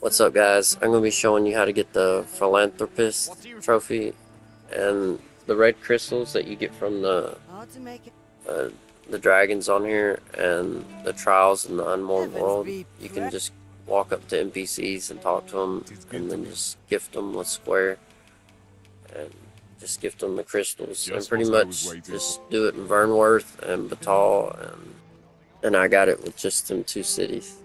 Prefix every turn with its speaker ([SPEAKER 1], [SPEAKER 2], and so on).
[SPEAKER 1] What's up, guys? I'm going to be showing you how to get the Philanthropist trophy and the red crystals that you get from the uh, the dragons on here and the trials in the unmoored world. You can just walk up to NPCs and talk to them and then just gift them with Square and just gift them the crystals and pretty much just do it in Vernworth and Battahl and and I got it with just them two cities.